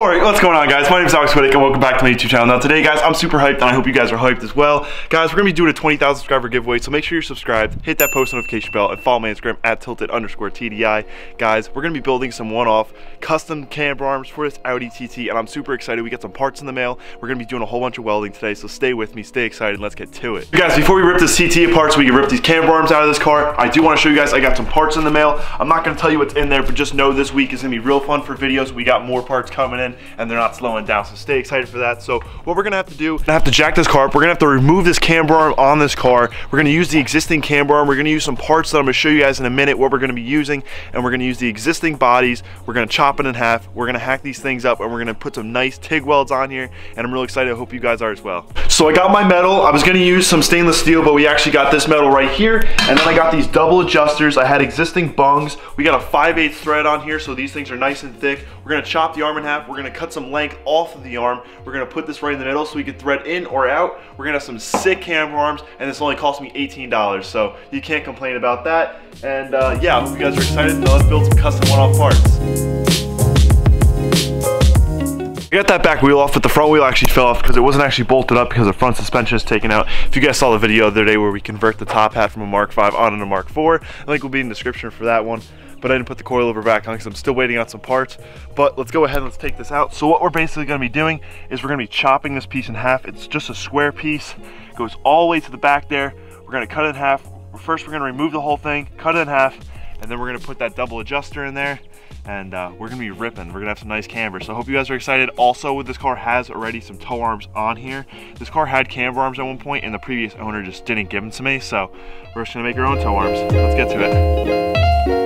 Alright, what's going on guys? My name is Alex Widuch and welcome back to my YouTube channel. Now today guys, I'm super hyped and I hope you guys are hyped as well. Guys, we're going to be doing a 20,000 subscriber giveaway, so make sure you're subscribed, hit that post notification bell, and follow my Instagram at tilted underscore TDI. Guys, we're going to be building some one-off custom camber arms for this Audi TT and I'm super excited. We got some parts in the mail. We're going to be doing a whole bunch of welding today, so stay with me, stay excited, and let's get to it. Guys, before we rip this TT apart so we can rip these camber arms out of this car, I do want to show you guys I got some parts in the mail. I'm not going to tell you what's in there, but just know this week is going to be real fun for videos. We got more parts coming in and they're not slowing down, so stay excited for that. So what we're gonna have to do, gonna have to jack this car up. We're gonna have to remove this camber arm on this car. We're gonna use the existing camber arm. We're gonna use some parts that I'm gonna show you guys in a minute what we're gonna be using, and we're gonna use the existing bodies. We're gonna chop it in half. We're gonna hack these things up, and we're gonna put some nice TIG welds on here, and I'm really excited. I hope you guys are as well. So I got my metal. I was gonna use some stainless steel, but we actually got this metal right here, and then I got these double adjusters. I had existing bungs. We got a 5 8 thread on here, so these things are nice and thick. We're gonna chop the arm in half. We're gonna cut some length off of the arm. We're gonna put this right in the middle so we can thread in or out. We're gonna have some sick camber arms and this only cost me $18. So you can't complain about that. And uh, yeah, I hope you guys are excited. Now let's build some custom one-off parts. I got that back wheel off, but the front wheel actually fell off because it wasn't actually bolted up because the front suspension is taken out. If you guys saw the video the other day where we convert the top hat from a Mark 5 onto a Mark 4, link will be in the description for that one but I didn't put the coilover back on because I'm still waiting on some parts. But let's go ahead and let's take this out. So what we're basically gonna be doing is we're gonna be chopping this piece in half. It's just a square piece, it goes all the way to the back there. We're gonna cut it in half. First, we're gonna remove the whole thing, cut it in half, and then we're gonna put that double adjuster in there and uh, we're gonna be ripping. We're gonna have some nice camber. So I hope you guys are excited. Also, this car has already some toe arms on here. This car had camber arms at one point and the previous owner just didn't give them to me. So we're just gonna make our own toe arms. Let's get to it.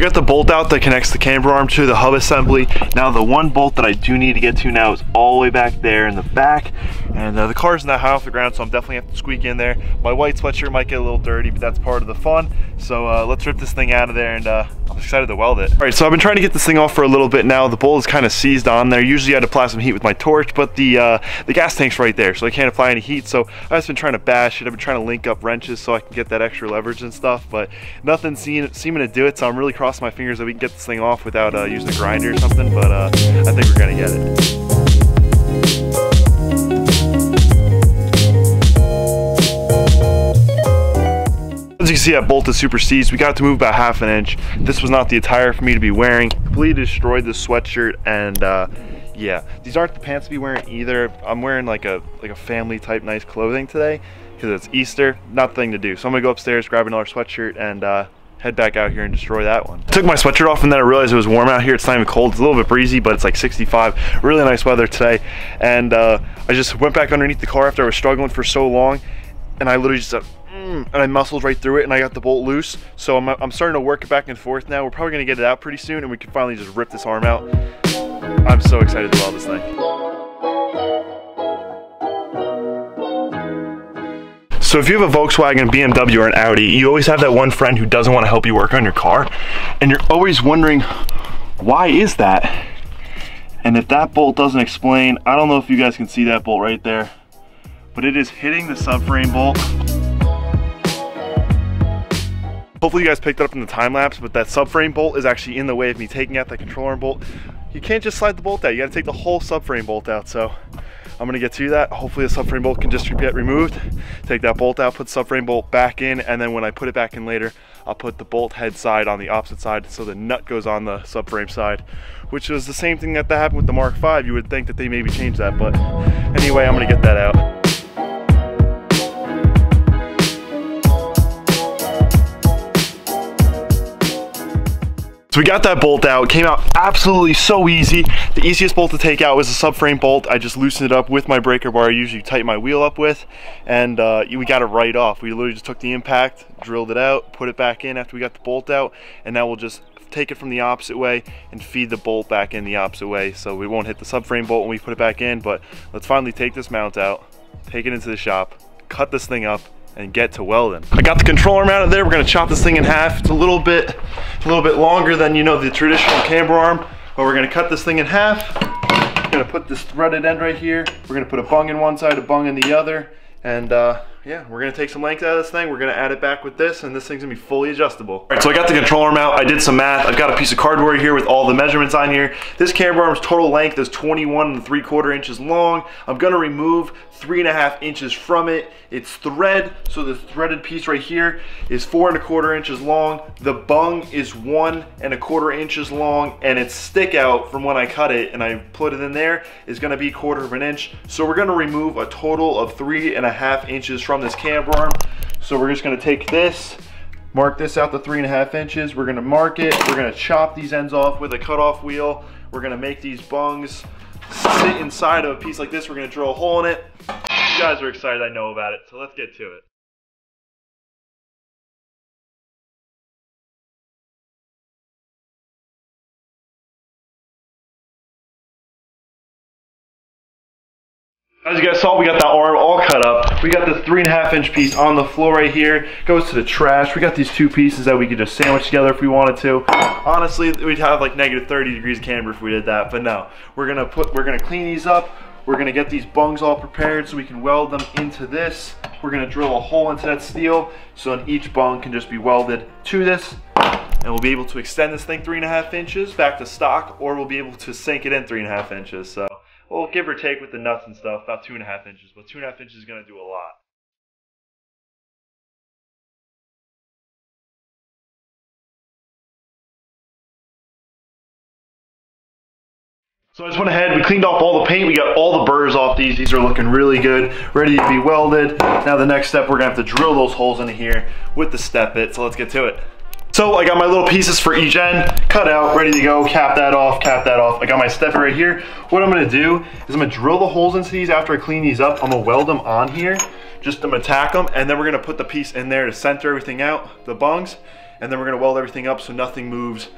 Got the bolt out that connects the camber arm to the hub assembly. Now the one bolt that I do need to get to now is all the way back there in the back. And uh, the car's not high off the ground, so I'm definitely have to squeak in there. My white sweatshirt might get a little dirty, but that's part of the fun. So uh, let's rip this thing out of there and uh, I'm excited to weld it. All right, so I've been trying to get this thing off for a little bit now. The bolt is kind of seized on there. Usually I had to apply some heat with my torch, but the uh, the gas tank's right there, so I can't apply any heat. So I've just been trying to bash it. I've been trying to link up wrenches so I can get that extra leverage and stuff, but nothing seeming to do it. So I'm really crossing my fingers that we can get this thing off without uh, using a grinder or something, but uh, I think we're gonna get it. As you can see, that bolt is super seized. We got to move about half an inch. This was not the attire for me to be wearing. Completely destroyed the sweatshirt and uh, yeah, these aren't the pants to be wearing either. I'm wearing like a like a family type nice clothing today because it's Easter, nothing to do. So I'm gonna go upstairs, grab another sweatshirt and uh, head back out here and destroy that one. I took my sweatshirt off and then I realized it was warm out here. It's not even cold. It's a little bit breezy, but it's like 65. Really nice weather today. And uh, I just went back underneath the car after I was struggling for so long and I literally just mm, and I muscled right through it and I got the bolt loose. So I'm, I'm starting to work it back and forth now. We're probably gonna get it out pretty soon and we can finally just rip this arm out. I'm so excited weld this thing. So if you have a Volkswagen, BMW, or an Audi, you always have that one friend who doesn't want to help you work on your car. And you're always wondering, why is that? And if that bolt doesn't explain, I don't know if you guys can see that bolt right there, but it is hitting the subframe bolt Hopefully you guys picked it up in the time lapse, but that subframe bolt is actually in the way of me taking out that control arm bolt. You can't just slide the bolt out, you gotta take the whole subframe bolt out. So I'm gonna get to that. Hopefully the subframe bolt can just get removed. Take that bolt out, put subframe bolt back in, and then when I put it back in later, I'll put the bolt head side on the opposite side so the nut goes on the subframe side, which was the same thing that, that happened with the Mark V. You would think that they maybe changed that, but anyway, I'm gonna get that out. So we got that bolt out, came out absolutely so easy. The easiest bolt to take out was the subframe bolt. I just loosened it up with my breaker bar I usually tighten my wheel up with, and uh, we got it right off. We literally just took the impact, drilled it out, put it back in after we got the bolt out, and now we'll just take it from the opposite way and feed the bolt back in the opposite way so we won't hit the subframe bolt when we put it back in, but let's finally take this mount out, take it into the shop, cut this thing up, and get to welding. I got the control arm out of there. We're gonna chop this thing in half. It's a little bit, a little bit longer than you know the traditional camber arm, but we're gonna cut this thing in half. We're gonna put this threaded end right here. We're gonna put a bung in one side, a bung in the other, and uh, yeah, we're gonna take some length out of this thing. We're gonna add it back with this, and this thing's gonna be fully adjustable. All right, so I got the control arm out. I did some math. I've got a piece of cardboard here with all the measurements on here. This camber arm's total length is 21 and 3 quarter inches long. I'm gonna remove three and a half inches from it. It's thread, so the threaded piece right here is four and a quarter inches long. The bung is one and a quarter inches long, and its stick out from when I cut it and I put it in there is gonna be quarter of an inch. So we're gonna remove a total of three and a half inches from this camber arm. So we're just gonna take this, mark this out to three and a half inches. We're gonna mark it. We're gonna chop these ends off with a cutoff wheel. We're gonna make these bungs sit inside of a piece like this. We're gonna drill a hole in it. You guys are excited, I know about it, so let's get to it. As you guys saw, we got that arm all cut up. We got this three and a half inch piece on the floor right here. Goes to the trash. We got these two pieces that we could just sandwich together if we wanted to. Honestly, we'd have like negative 30 degrees of camber if we did that, but no. We're gonna put, we're gonna clean these up. We're gonna get these bungs all prepared so we can weld them into this. We're gonna drill a hole into that steel so then each bung can just be welded to this. And we'll be able to extend this thing three and a half inches back to stock or we'll be able to sink it in three and a half inches. So well, give or take with the nuts and stuff, about two and a half inches. But two and a half inches is going to do a lot. So I just went ahead, we cleaned off all the paint, we got all the burrs off these. These are looking really good, ready to be welded. Now the next step, we're gonna have to drill those holes into here with the step bit, so let's get to it. So I got my little pieces for each end, cut out, ready to go, cap that off, cap that off. I got my stepper right here. What I'm gonna do is I'm gonna drill the holes into these after I clean these up. I'm gonna weld them on here, just to attack them, and then we're gonna put the piece in there to center everything out, the bungs, and then we're gonna weld everything up so nothing moves.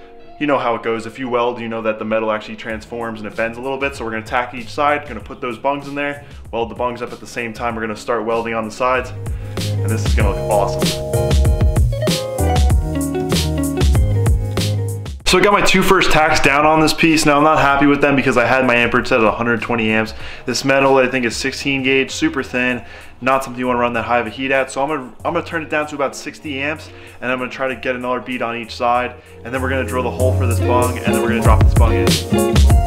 You know how it goes. If you weld, you know that the metal actually transforms and it bends a little bit. So we're gonna tack each side, gonna put those bungs in there, weld the bungs up at the same time. We're gonna start welding on the sides, and this is gonna look awesome. So I got my two first tacks down on this piece. Now I'm not happy with them because I had my amperage set at 120 amps. This metal I think is 16 gauge, super thin, not something you want to run that high of a heat at. So I'm gonna I'm gonna turn it down to about 60 amps and I'm gonna try to get another bead on each side and then we're gonna drill the hole for this bung and then we're gonna drop this bung in.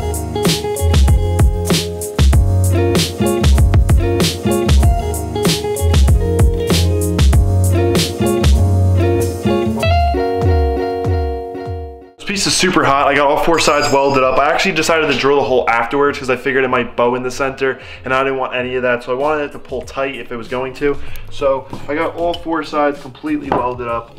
Super hot. I got all four sides welded up. I actually decided to drill a hole afterwards because I figured it might bow in the center and I didn't want any of that. So I wanted it to pull tight if it was going to. So I got all four sides completely welded up.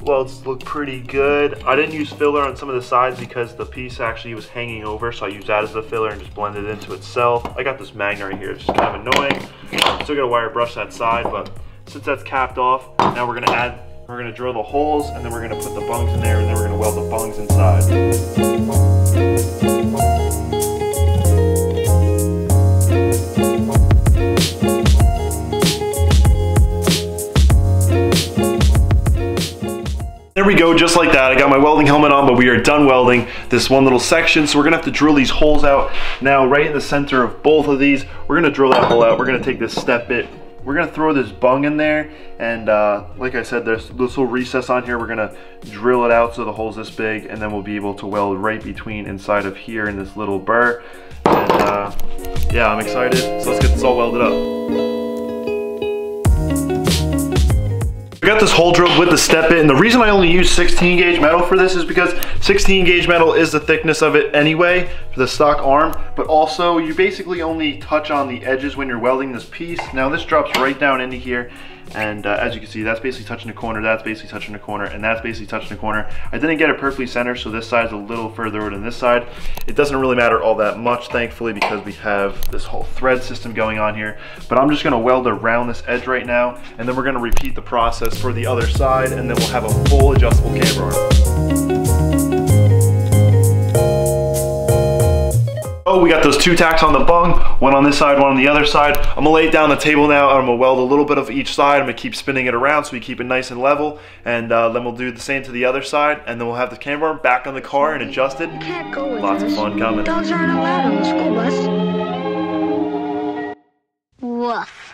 Welds look pretty good. I didn't use filler on some of the sides because the piece actually was hanging over. So I used that as the filler and just blended it into itself. I got this magnet right here. It's just kind of annoying. Still got to wire brush that side, but since that's capped off, now we're going to add we're gonna drill the holes and then we're gonna put the bungs in there and then we're gonna weld the bungs inside. There we go, just like that. I got my welding helmet on, but we are done welding this one little section. So we're gonna have to drill these holes out. Now, right in the center of both of these, we're gonna drill that hole out. We're gonna take this step bit, we're gonna throw this bung in there and uh, like I said, there's this little recess on here. We're gonna drill it out so the hole's this big and then we'll be able to weld right between inside of here in this little burr. And uh, yeah, I'm excited. So let's get this all welded up. Got this hole drilled with the step bit and the reason I only use 16 gauge metal for this is because 16 gauge metal is the thickness of it anyway for the stock arm but also you basically only touch on the edges when you're welding this piece. Now this drops right down into here and uh, as you can see, that's basically touching the corner, that's basically touching the corner, and that's basically touching the corner. I didn't get it perfectly centered, so this side's a little further than this side. It doesn't really matter all that much, thankfully, because we have this whole thread system going on here. But I'm just gonna weld around this edge right now, and then we're gonna repeat the process for the other side, and then we'll have a full adjustable camber arm. Oh, we got those two tacks on the bung, one on this side, one on the other side. I'm gonna lay it down the table now and I'm gonna weld a little bit of each side. I'm gonna keep spinning it around so we keep it nice and level. And uh, then we'll do the same to the other side and then we'll have the camber arm back on the car and adjusted. Lots of fun coming. Dogs aren't allowed on the school bus. Woof.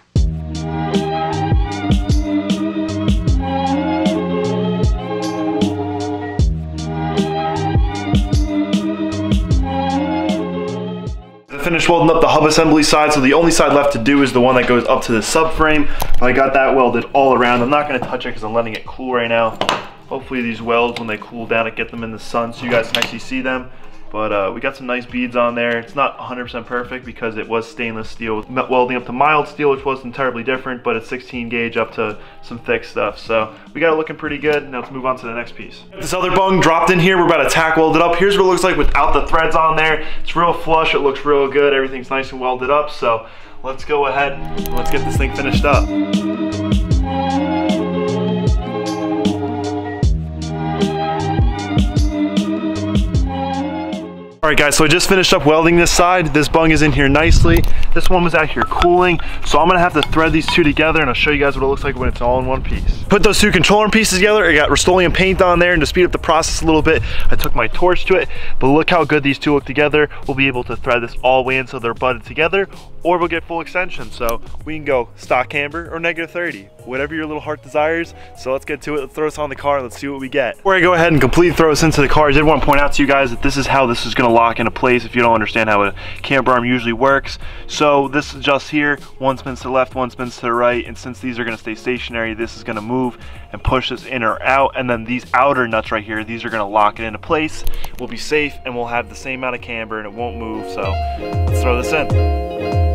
Finished welding up the hub assembly side, so the only side left to do is the one that goes up to the subframe. I got that welded all around. I'm not gonna touch it because I'm letting it cool right now. Hopefully these welds, when they cool down, it get them in the sun so you guys can actually see them. But uh, we got some nice beads on there. It's not 100% perfect because it was stainless steel welding up to mild steel, which wasn't terribly different, but it's 16 gauge up to some thick stuff. So we got it looking pretty good. Now let's move on to the next piece. This other bung dropped in here. We're about to tack weld it up. Here's what it looks like without the threads on there. It's real flush. It looks real good. Everything's nice and welded up. So let's go ahead let's get this thing finished up. Right guys, so I just finished up welding this side. This bung is in here nicely. This one was out here cooling. So I'm gonna have to thread these two together and I'll show you guys what it looks like when it's all in one piece. Put those two control arm pieces together. I got Rust-Oleum paint on there and to speed up the process a little bit, I took my torch to it. But look how good these two look together. We'll be able to thread this all the way in so they're butted together or we'll get full extension. So we can go stock camber or negative 30, whatever your little heart desires. So let's get to it. Let's throw this on the car and let's see what we get. Before I go ahead and completely throw this into the car, I did want to point out to you guys that this is how this is gonna lock into place if you don't understand how a camber arm usually works. So this adjusts here, one spins to the left, one spins to the right, and since these are gonna stay stationary, this is gonna move and push this in or out, and then these outer nuts right here, these are gonna lock it into place. We'll be safe and we'll have the same amount of camber and it won't move, so let's throw this in.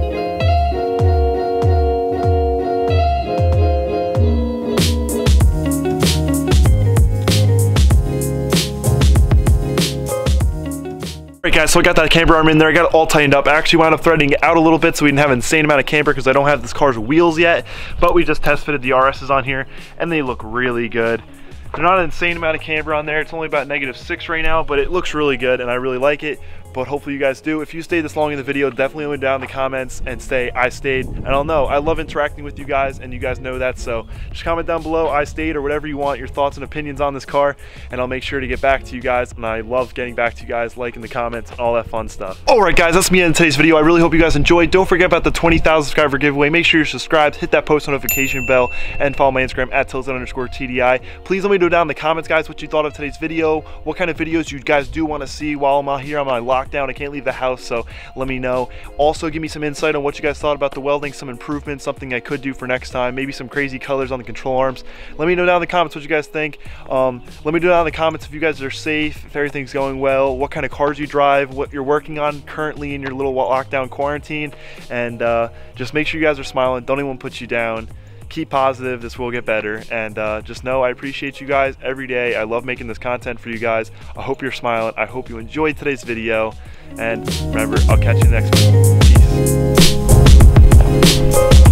Guys, so I got that camber arm in there, I got it all tightened up. I actually wound up threading it out a little bit so we didn't have an insane amount of camber because I don't have this car's wheels yet, but we just test fitted the RSs on here and they look really good. They're not an insane amount of camber on there, it's only about negative six right now, but it looks really good and I really like it but hopefully you guys do. If you stayed this long in the video, definitely let me down in the comments and say I stayed. And I'll know, I love interacting with you guys and you guys know that. So just comment down below, I stayed or whatever you want, your thoughts and opinions on this car. And I'll make sure to get back to you guys. And I love getting back to you guys, liking the comments all that fun stuff. All right guys, that's me in today's video. I really hope you guys enjoyed. Don't forget about the 20,000 subscriber giveaway. Make sure you're subscribed, hit that post notification bell and follow my Instagram at tilted underscore TDI. Please let me know down in the comments guys what you thought of today's video, what kind of videos you guys do want to see while I'm out here on my lockdown. I can't leave the house house, so let me know. Also, give me some insight on what you guys thought about the welding, some improvements, something I could do for next time, maybe some crazy colors on the control arms. Let me know down in the comments what you guys think. Um, let me know down in the comments if you guys are safe, if everything's going well, what kind of cars you drive, what you're working on currently in your little lockdown quarantine, and uh, just make sure you guys are smiling. Don't anyone put you down keep positive. This will get better. And uh, just know I appreciate you guys every day. I love making this content for you guys. I hope you're smiling. I hope you enjoyed today's video. And remember, I'll catch you next week Peace.